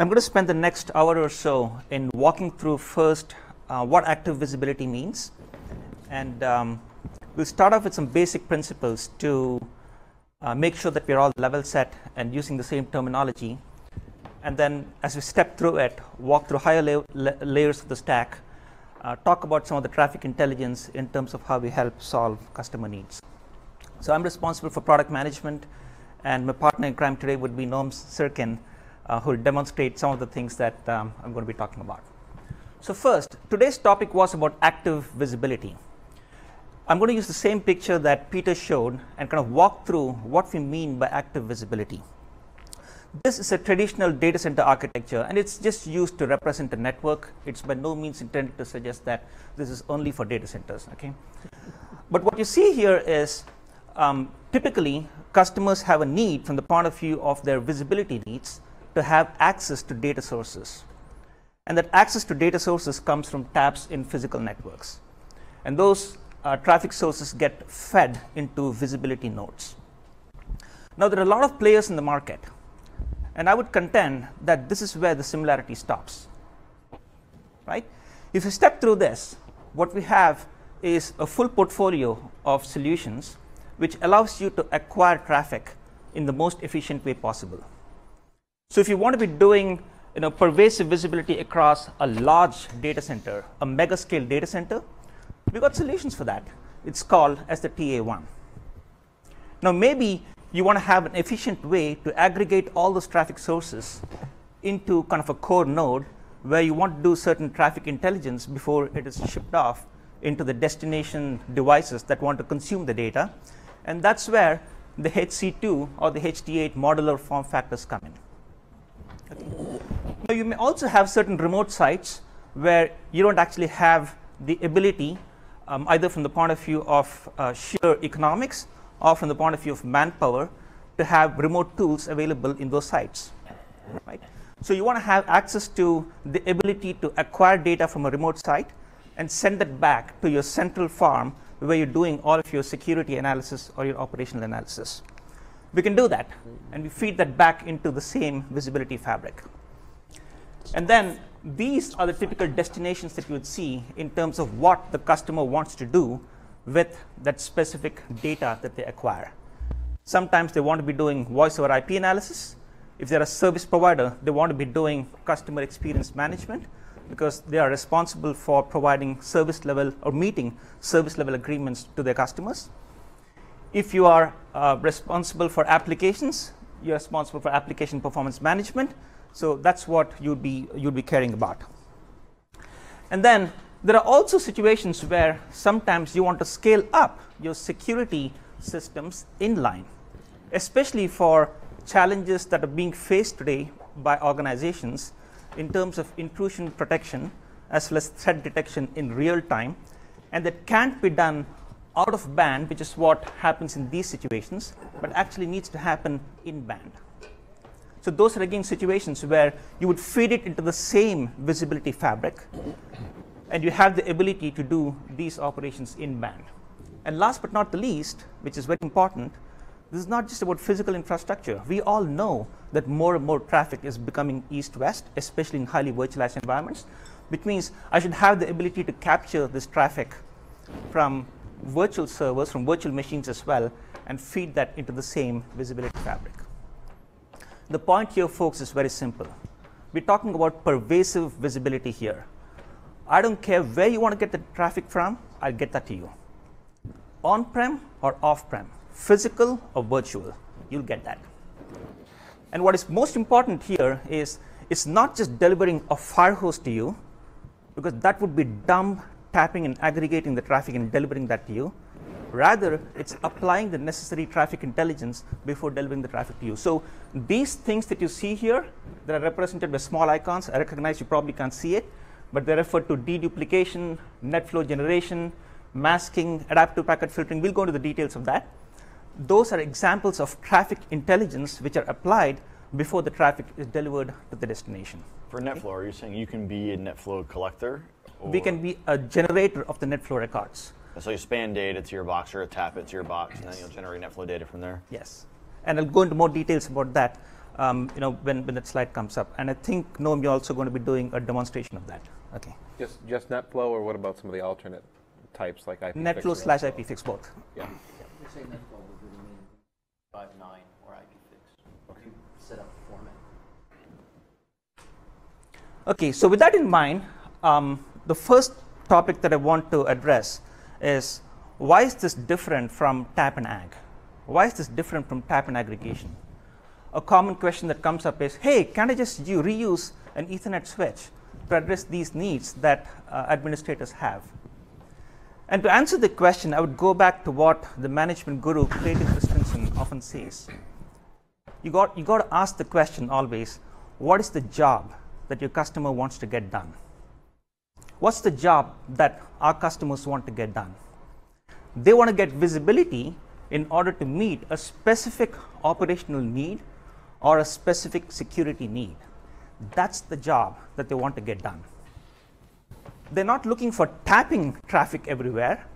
I'm going to spend the next hour or so in walking through first uh, what active visibility means. And um, we'll start off with some basic principles to uh, make sure that we're all level set and using the same terminology. And then as we step through it, walk through higher la la layers of the stack, uh, talk about some of the traffic intelligence in terms of how we help solve customer needs. So I'm responsible for product management, and my partner in crime today would be Noam Sirkin, uh, who will demonstrate some of the things that um, I'm going to be talking about. So first, today's topic was about active visibility. I'm going to use the same picture that Peter showed and kind of walk through what we mean by active visibility. This is a traditional data center architecture and it's just used to represent a network. It's by no means intended to suggest that this is only for data centers. Okay, But what you see here is um, typically customers have a need from the point of view of their visibility needs to have access to data sources. And that access to data sources comes from taps in physical networks. And those uh, traffic sources get fed into visibility nodes. Now, there are a lot of players in the market, and I would contend that this is where the similarity stops. Right? If you step through this, what we have is a full portfolio of solutions which allows you to acquire traffic in the most efficient way possible. So if you want to be doing you know, pervasive visibility across a large data center, a mega scale data center, we've got solutions for that. It's called as the TA1. Now maybe you want to have an efficient way to aggregate all those traffic sources into kind of a core node where you want to do certain traffic intelligence before it is shipped off into the destination devices that want to consume the data. And that's where the HC2 or the HD8 modular form factors come in. Now you may also have certain remote sites where you don't actually have the ability, um, either from the point of view of uh, sheer economics or from the point of view of manpower, to have remote tools available in those sites. Right? So you want to have access to the ability to acquire data from a remote site and send it back to your central farm where you're doing all of your security analysis or your operational analysis. We can do that, and we feed that back into the same visibility fabric. And then these are the typical destinations that you would see in terms of what the customer wants to do with that specific data that they acquire. Sometimes they want to be doing voice over IP analysis. If they're a service provider, they want to be doing customer experience management because they are responsible for providing service level or meeting service level agreements to their customers. If you are uh, responsible for applications, you're responsible for application performance management. So that's what you'd be, you'd be caring about. And then there are also situations where sometimes you want to scale up your security systems inline, especially for challenges that are being faced today by organizations in terms of intrusion protection as well as threat detection in real time, and that can't be done out of band, which is what happens in these situations, but actually needs to happen in band. So those are again situations where you would feed it into the same visibility fabric, and you have the ability to do these operations in band. And last but not the least, which is very important, this is not just about physical infrastructure. We all know that more and more traffic is becoming east-west, especially in highly virtualized environments, which means I should have the ability to capture this traffic from virtual servers, from virtual machines as well, and feed that into the same visibility fabric. The point here, folks, is very simple. We're talking about pervasive visibility here. I don't care where you want to get the traffic from, I'll get that to you. On-prem or off-prem, physical or virtual, you'll get that. And what is most important here is it's not just delivering a fire hose to you, because that would be dumb tapping and aggregating the traffic and delivering that to you. Rather, it's applying the necessary traffic intelligence before delivering the traffic to you. So these things that you see here that are represented by small icons, I recognize you probably can't see it, but they refer to deduplication, net flow generation, masking, adaptive packet filtering. We'll go into the details of that. Those are examples of traffic intelligence which are applied before the traffic is delivered to the destination. For NetFlow, are you saying you can be a NetFlow collector? We can be a generator of the NetFlow records. So you span data to your box or tap it to your box, yes. and then you'll generate NetFlow data from there? Yes. And I'll go into more details about that um, you know, when, when that slide comes up. And I think, Noam, you're also going to be doing a demonstration of that. Okay. Just, just NetFlow, or what about some of the alternate types like IPFix? NetFlow or- slash IPFix both. Yeah. You're saying that flow would remain five nine or IPFix. You set up the format. Okay, so with that in mind, um, the first topic that I want to address is why is this different from tap and ag? Why is this different from tap and aggregation? A common question that comes up is, hey, can I just reuse an Ethernet switch to address these needs that uh, administrators have? And to answer the question, I would go back to what the management guru Clayton Christensen often says. You got, you got to ask the question always what is the job that your customer wants to get done? What's the job that our customers want to get done? They want to get visibility in order to meet a specific operational need or a specific security need. That's the job that they want to get done. They're not looking for tapping traffic everywhere.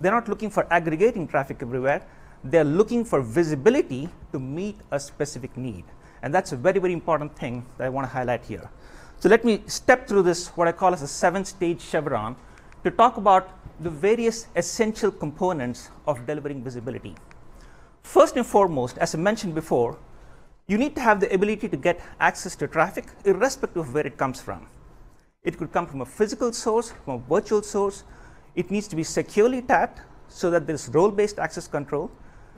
They're not looking for aggregating traffic everywhere. They're looking for visibility to meet a specific need. And that's a very, very important thing that I want to highlight here. So let me step through this, what I call as a seven stage chevron, to talk about the various essential components of delivering visibility. First and foremost, as I mentioned before, you need to have the ability to get access to traffic irrespective of where it comes from. It could come from a physical source, from a virtual source. It needs to be securely tapped so that there's role based access control,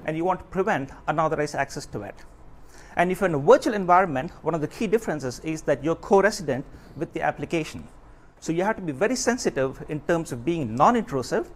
and you want to prevent unauthorized access to it. And if you're in a virtual environment, one of the key differences is that you're co resident with the application. So you have to be very sensitive in terms of being non intrusive,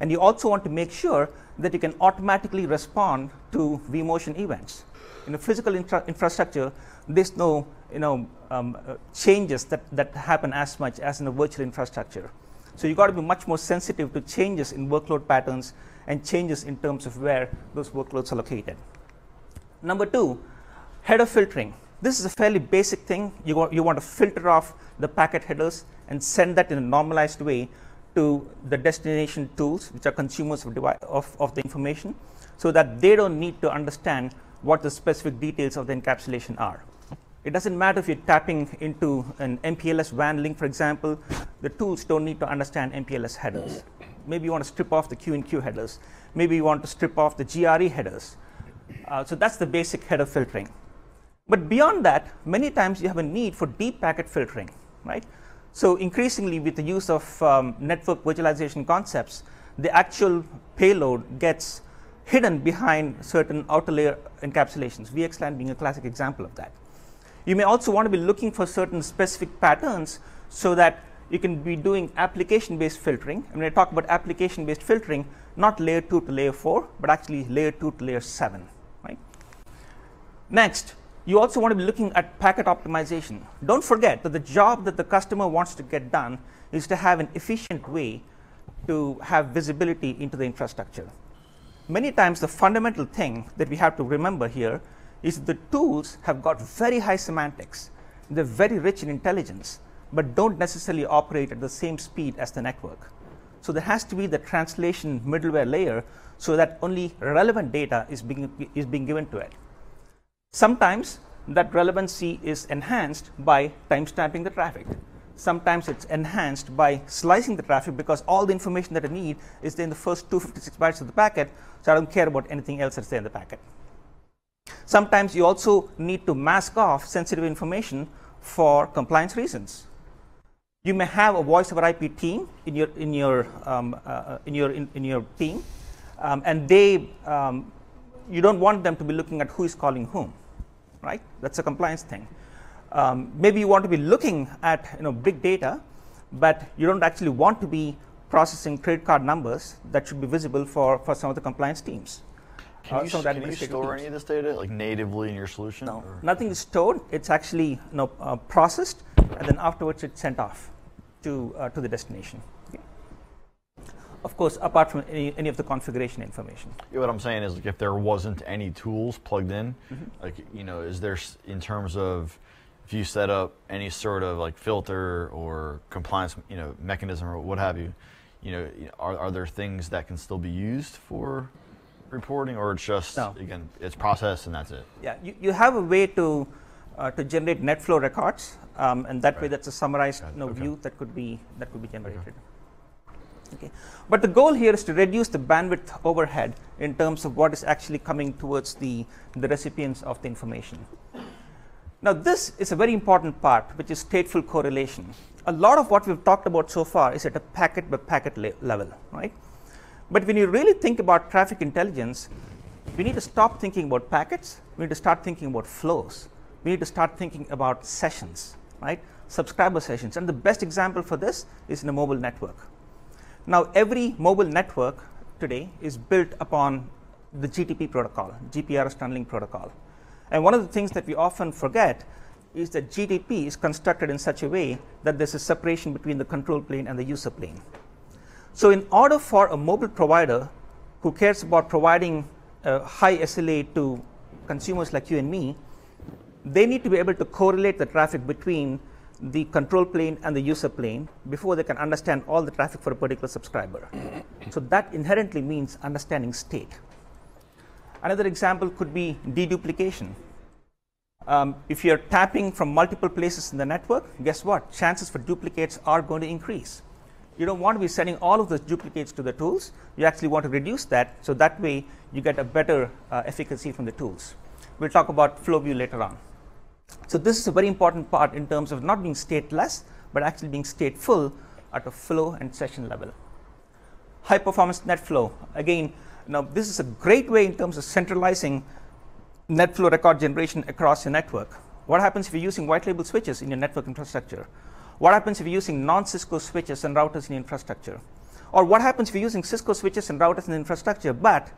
and you also want to make sure that you can automatically respond to vMotion events. In a physical infra- infrastructure, there's no you know, um, uh, changes that, that happen as much as in a virtual infrastructure. So you've got to be much more sensitive to changes in workload patterns and changes in terms of where those workloads are located. Number two, header filtering. This is a fairly basic thing. You, want, you want to filter off the packet headers and send that in a normalized way to the destination tools, which are consumers of, of, of the information, so that they don't need to understand what the specific details of the encapsulation are. It doesn't matter if you're tapping into an MPLS WAN link, for example, the tools don't need to understand MPLS headers. Maybe you want to strip off the Q and Q headers. Maybe you want to strip off the GRE headers. Uh, so that's the basic header filtering. But beyond that, many times you have a need for deep packet filtering, right? So increasingly with the use of um, network virtualization concepts, the actual payload gets hidden behind certain outer layer encapsulations, VXLAN being a classic example of that. You may also want to be looking for certain specific patterns so that you can be doing application-based filtering. And when I talk about application-based filtering, not layer 2 to layer 4, but actually layer 2 to layer 7, right? Next, you also want to be looking at packet optimization. Don't forget that the job that the customer wants to get done is to have an efficient way to have visibility into the infrastructure. Many times, the fundamental thing that we have to remember here is the tools have got very high semantics. They're very rich in intelligence, but don't necessarily operate at the same speed as the network. So there has to be the translation middleware layer so that only relevant data is being, is being given to it. Sometimes that relevancy is enhanced by timestamping the traffic. Sometimes it's enhanced by slicing the traffic because all the information that I need is in the first 256 bytes of the packet, so I don't care about anything else that's there in the packet. Sometimes you also need to mask off sensitive information for compliance reasons. You may have a voice over IP team in your in your um, uh, in your in, in your team, um, and they um, you don't want them to be looking at who is calling whom, right? That's a compliance thing. Um, maybe you want to be looking at you know big data, but you don't actually want to be processing credit card numbers that should be visible for, for some of the compliance teams. Can Uh, you, some of s- the can you store teams. any of this data like natively in your solution? No, or- nothing is stored. It's actually you know, uh, processed, and then afterwards it's sent off to uh, to the destination. Of course, apart from any, any of the configuration information. Yeah, what I'm saying is, like, if there wasn't any tools plugged in, Mm-hmm. like, you know, is there in terms of if you set up any sort of like filter or compliance, you know, mechanism or what have you, you know, are, are there things that can still be used for reporting, or it's just No. again it's processed and that's it? Yeah, you, you have a way to uh, to generate net flow records, um, and that way that's a summarized you know, okay. view that could be that could be generated. Okay, but the goal here is to reduce the bandwidth overhead in terms of what is actually coming towards the the recipients of the information. Now, this is a very important part, which is stateful correlation. A lot of what we've talked about so far is at a packet by packet le- level, right? But when you really think about traffic intelligence, we need to stop thinking about packets. We need to start thinking about flows. We need to start thinking about sessions, right? Subscriber sessions. And the best example for this is in a mobile network. Now, every mobile network today is built upon the GTP protocol, GPRS tunneling protocol. And one of the things that we often forget is that GTP is constructed in such a way that there's a separation between the control plane and the user plane. So, in order for a mobile provider who cares about providing a high SLA to consumers like you and me, they need to be able to correlate the traffic between the control plane and the user plane before they can understand all the traffic for a particular subscriber. so, that inherently means understanding state. Another example could be deduplication. Um, if you're tapping from multiple places in the network, guess what? Chances for duplicates are going to increase. You don't want to be sending all of those duplicates to the tools. You actually want to reduce that so that way you get a better uh, efficacy from the tools. We'll talk about FlowVUE later on. So, this is a very important part in terms of not being stateless, but actually being stateful at a flow and session level. High performance net flow. Again, now this is a great way in terms of centralizing net flow record generation across your network. What happens if you're using white label switches in your network infrastructure? What happens if you're using non Cisco switches and routers in your infrastructure? Or what happens if you're using Cisco switches and routers in infrastructure, but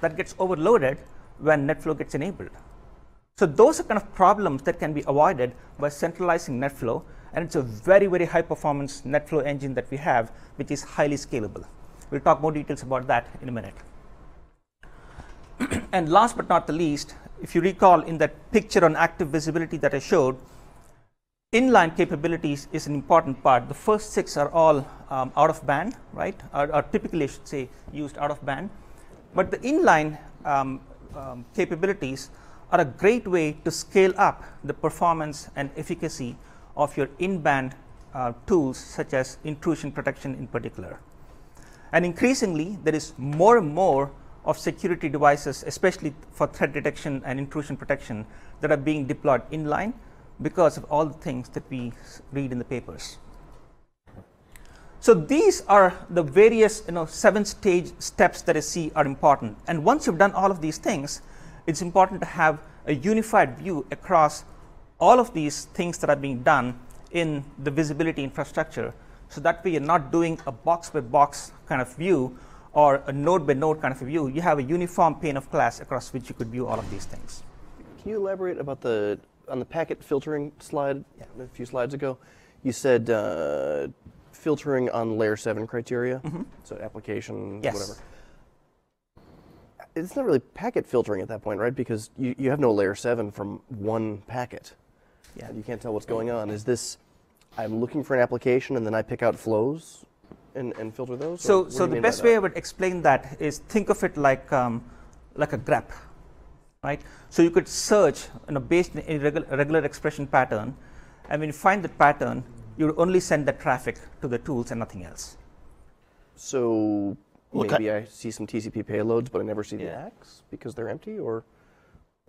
that gets overloaded when NetFlow gets enabled? So those are kind of problems that can be avoided by centralizing NetFlow, and it's a very, very high performance NetFlow engine that we have, which is highly scalable. We'll talk more details about that in a minute. and last but not the least, if you recall in that picture on active visibility that I showed, inline capabilities is an important part. The first six are all um, out of band, right? Are, are typically, I should say, used out of band. But the inline um, um, capabilities are a great way to scale up the performance and efficacy of your in-band uh, tools, such as intrusion protection in particular. And increasingly, there is more and more of security devices, especially for threat detection and intrusion protection, that are being deployed inline because of all the things that we read in the papers. So these are the various you know, seven stage steps that I see are important. And once you've done all of these things, it's important to have a unified view across all of these things that are being done in the visibility infrastructure. So that way you're not doing a box by box kind of view or a node by node kind of view. You have a uniform pane of glass across which you could view all of these things. Can you elaborate about the on the packet filtering slide Yeah. a few slides ago? You said uh, filtering on layer seven criteria, so application, Yes. whatever. It's not really packet filtering at that point, right? Because you, you have no layer seven from one packet. Yeah. You can't tell what's going on. Is this I'm looking for an application and then I pick out flows and, and filter those? So, so the best that? way I would explain that is think of it like um, like a grep, right? So you could search you know, based on a regular, regular expression pattern, and when you find that pattern, you would only send that traffic to the tools and nothing else. So What maybe I see some TCP payloads, but I never see the Yeah. ACKs because they're empty, or,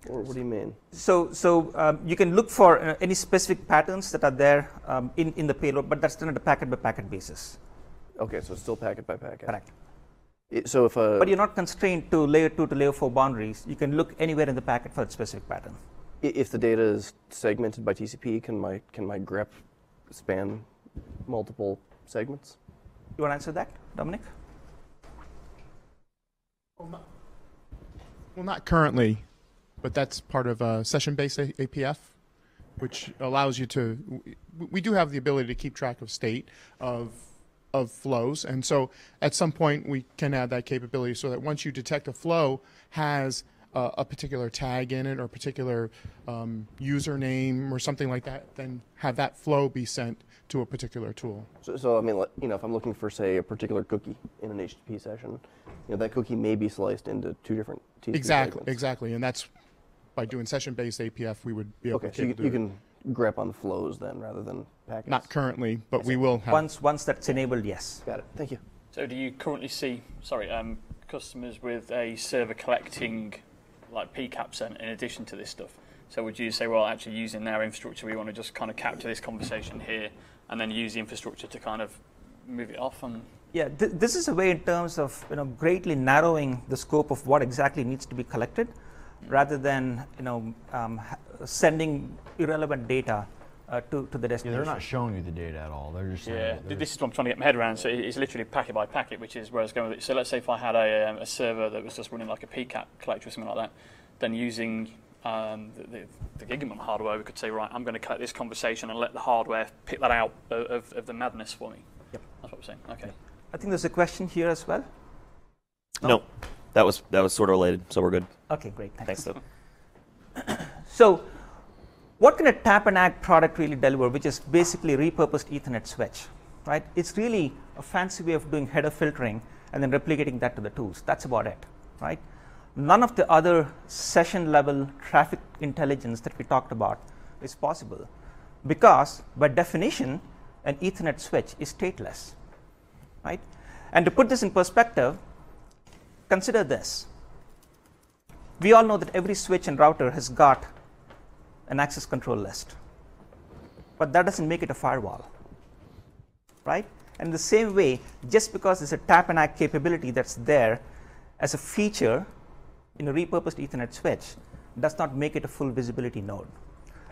or what do you mean? So, so um, you can look for uh, any specific patterns that are there um, in, in the payload, but that's done on a packet by packet basis. Okay, so it's still packet by packet. Correct. I- So if a But you're not constrained to layer 2 to layer 4 boundaries. You can look anywhere in the packet for that specific pattern. if the data is segmented by TCP, can my can my grep span multiple segments? You want to answer that, Dominic? Well, not currently, but that's part of uh, session-based A- APF, which allows you to. We do have the ability to keep track of state of of flows, and so at some point we can add that capability so that once you detect a flow has uh, a particular tag in it or a particular um, username or something like that, then have that flow be sent to a particular tool. So, so I mean, you know, if I'm looking for say a particular cookie in an HTTP session, you know, that cookie may be sliced into two different TCP Exactly, segments. exactly, and that's by doing session-based APF, we would be able Okay, to so you, do you it. can grep on the flows then rather than packets. Not currently, but we will have. Once, once that's enabled, yes. Got it. Thank you. So do you currently see, sorry, um, customers with a server collecting like PCAPs in, in addition to this stuff? So would you say, well, actually using their infrastructure, we want to just kind of capture this conversation here and then use the infrastructure to kind of move it off and Yeah, th- this is a way in terms of you know greatly narrowing the scope of what exactly needs to be collected, rather than you know um, sending irrelevant data uh, to, to the Yeah, they're not showing you the data at all. They're just saying Yeah, that this is what I'm trying to get my head around. So it's literally packet by packet, which is where I was going with it. So let's say if I had a, um, a server that was just running like a PCAP collector or something like that, then using um, the, the, the Gigamon hardware, we could say, right, I'm going to collect this conversation and let the hardware pick that out of, of, of the madness for me. Yep. That's what I'm saying. Okay. I think there's a question here as well. No, that was that was sort of related, so we're good. Okay, great. Thanks. Thanks, though. So, what can a tap and ag product really deliver, which is basically repurposed Ethernet switch, right? It's really a fancy way of doing header filtering and then replicating that to the tools. That's about it, right? None of the other session level traffic intelligence that we talked about is possible because, by definition, an Ethernet switch is stateless, right? And to put this in perspective, consider this. We all know that every switch and router has got an access control list. But that doesn't make it a firewall, right? And the same way, just because there's a tap and ag capability that's there as a feature in a repurposed Ethernet switch, does not make it a full visibility node.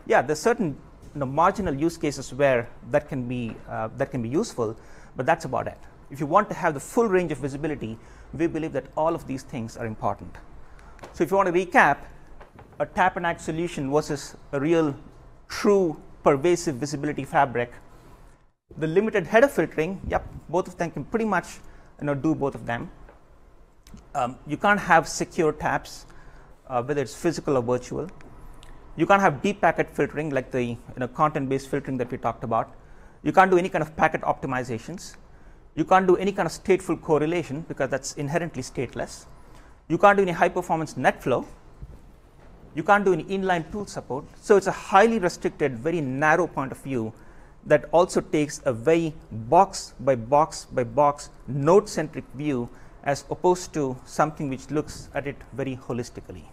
Yeah, there's certain you know, marginal use cases where that can be uh, that can be useful, but that's about it. If you want to have the full range of visibility, we believe that all of these things are important. So if you want to recap, a tap and ag solution versus a real, true, pervasive visibility fabric. The limited header filtering, yep, both of them can pretty much you know, do both of them. Um, you can't have secure taps, uh, whether it's physical or virtual. You can't have deep packet filtering like the you know, content-based filtering that we talked about. You can't do any kind of packet optimizations. You can't do any kind of stateful correlation because that's inherently stateless. You can't do any high performance net flow. You can't do any inline tool support. So it's a highly restricted, very narrow point of view that also takes a very box by box by box node centric view as opposed to something which looks at it very holistically.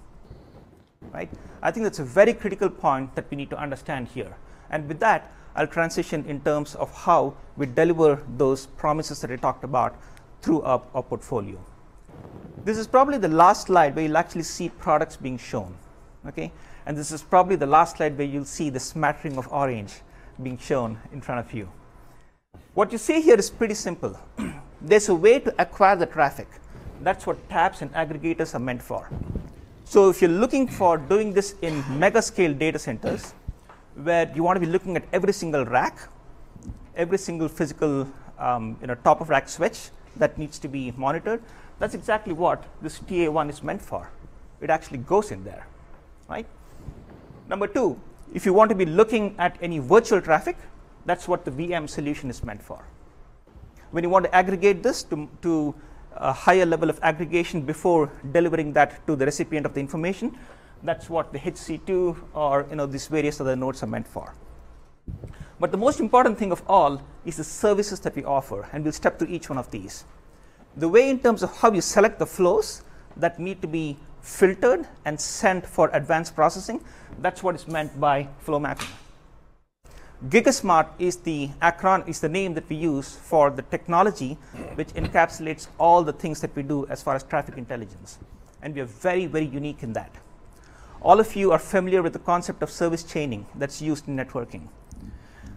Right? I think that's a very critical point that we need to understand here. And with that, I'll transition in terms of how we deliver those promises that I talked about through our, our portfolio. This is probably the last slide where you'll actually see products being shown. Okay? And this is probably the last slide where you'll see the smattering of orange being shown in front of you. What you see here is pretty simple. There's a way to acquire the traffic. That's what taps and aggregators are meant for. So if you're looking for doing this in mega scale data centers, where you want to be looking at every single rack, every single physical um, you know, top of rack switch that needs to be monitored, that's exactly what this TA1 is meant for. It actually goes in there, right? Number two, if you want to be looking at any virtual traffic, that's what the VM solution is meant for. When you want to aggregate this to, to a higher level of aggregation before delivering that to the recipient of the information, that's what the HC2 or you know these various other nodes are meant for. But the most important thing of all is the services that we offer, and we'll step through each one of these. The way in terms of how you select the flows that need to be filtered and sent for advanced processing, that's what is meant by flow mapping. GigaSmart is the acron is the name that we use for the technology which encapsulates all the things that we do as far as traffic intelligence. And we are very, very unique in that. All of you are familiar with the concept of service chaining that's used in networking.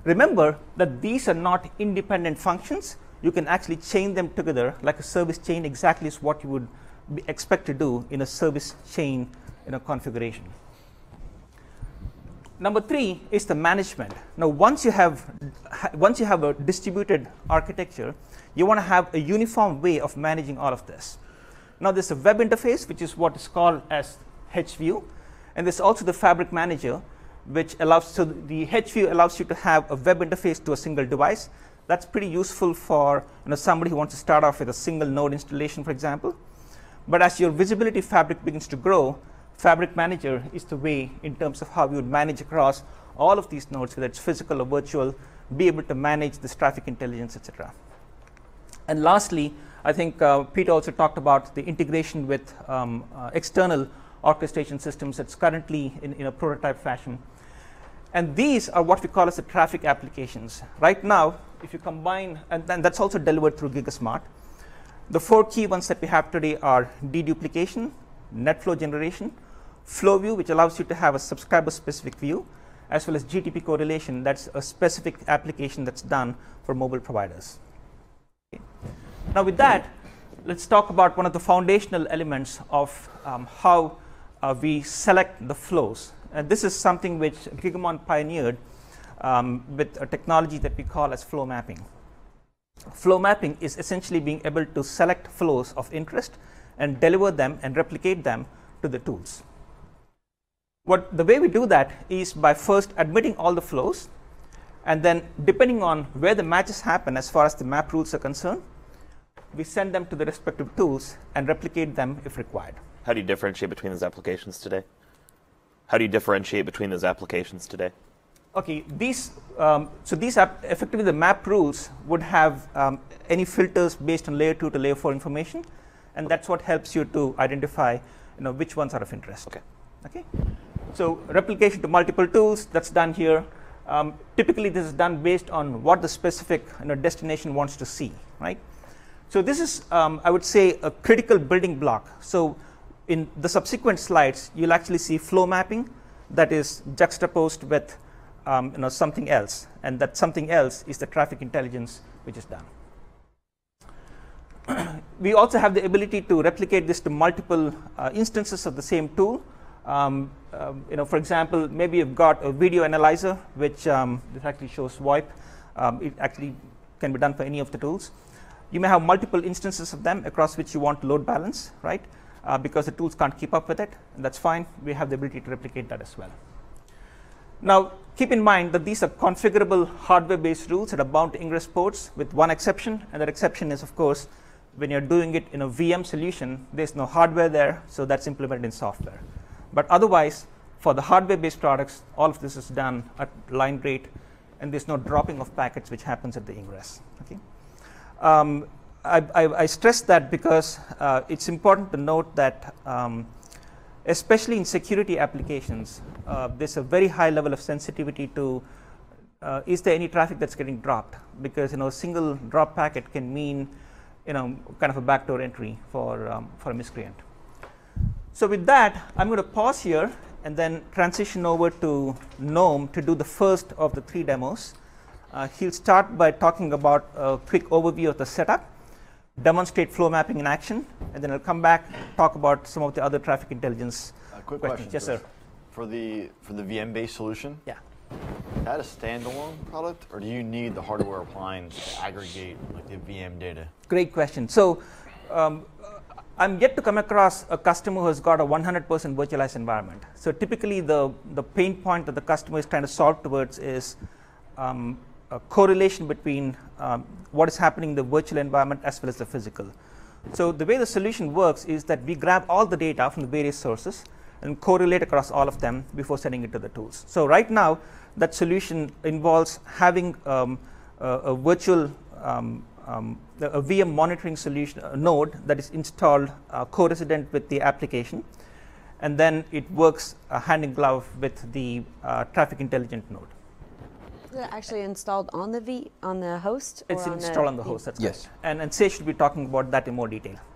Remember that these are not independent functions. You can actually chain them together like a service chain exactly is what you would expect to do in a service chain in a configuration. Number three is the management. Now, once you have once you have a distributed architecture, you want to have a uniform way of managing all of this. Now, there's a web interface, which is what is called as H-VUE, and there's also the Fabric Manager, which allows so the H-VUE allows you to have a web interface to a single device. That's pretty useful for you know somebody who wants to start off with a single node installation, for example. But as your visibility fabric begins to grow, Fabric Manager is the way in terms of how you would manage across all of these nodes, whether it's physical or virtual, be able to manage this traffic intelligence, etc. And lastly, I think uh, Peter also talked about the integration with um, uh, external orchestration systems that's currently in, in a prototype fashion. And these are what we call as the traffic applications. Right now, if you combine, and, and that's also delivered through GigaSmart, the four key ones that we have today are deduplication, net flow generation, FlowVUE, which allows you to have a subscriber specific view, as well as GTP correlation, that's a specific application that's done for mobile providers. Okay. Now, with that, let's talk about one of the foundational elements of um, how uh, we select the flows. And this is something which Gigamon pioneered um, with a technology that we call as flow mapping. Flow mapping is essentially being able to select flows of interest and deliver them and replicate them to the tools. What the way we do that is by first admitting all the flows and then depending on where the matches happen as far as the map rules are concerned, we send them to the respective tools and replicate them if required. How do you differentiate between those applications today? How do you differentiate between those applications today? Okay, these um, so these are effectively the map rules would have um, any filters based on layer two to layer four information, and that's what helps you to identify you know which ones are of interest. Okay. Okay. So replication to multiple tools that's done here. Um, typically, this is done based on what the specific you know, destination wants to see, right? So this is, um, I would say, a critical building block. So in the subsequent slides, you'll actually see flow mapping that is juxtaposed with um, you know, something else, and that something else is the traffic intelligence which is done. we also have the ability to replicate this to multiple uh, instances of the same tool. Um, um, you know, for example, maybe you've got a video analyzer, which um, this actually shows VoIP. Um, it actually can be done for any of the tools. You may have multiple instances of them across which you want to load balance, right? Uh, because the tools can't keep up with it, and that's fine. We have the ability to replicate that as well. Now, keep in mind that these are configurable hardware-based rules that are bound to ingress ports with one exception, and that exception is, of course, when you're doing it in a VM solution, there's no hardware there, so that's implemented in software. But otherwise, for the hardware-based products, all of this is done at line rate, and there's no dropping of packets which happens at the ingress. Okay? Um, I, I, I, stress that because uh, it's important to note that um, especially in security applications, uh, there's a very high level of sensitivity to uh, is there any traffic that's getting dropped? Because you know, a single drop packet can mean you know, kind of a backdoor entry for, um, for a miscreant. So with that, I'm going to pause here and then transition over to Noam to do the first of the three demos. Uh, he'll start by talking about a quick overview of the setup, demonstrate flow mapping in action, and then I'll come back talk about some of the other traffic intelligence Uh, quick questions. question. Yes, sir. For the for the VM-based solution, Yeah. is that a standalone product, or do you need the hardware appliance to aggregate like the VM data? Great question. So um, I'm yet to come across a customer who has got a 100% virtualized environment. So typically, the the pain point that the customer is trying to solve towards is um, a correlation between um, what is happening in the virtual environment as well as the physical. So the way the solution works is that we grab all the data from the various sources and correlate across all of them before sending it to the tools. So right now, that solution involves having um, a, a, virtual um, um, a VM monitoring solution node that is installed uh, co-resident with the application, and then it works uh, hand in glove with the uh, traffic intelligent node. Is it actually installed on the V on the host? It's or installed on the V- host. That's Yes. correct. And and Say should be talking about that in more detail. You'll also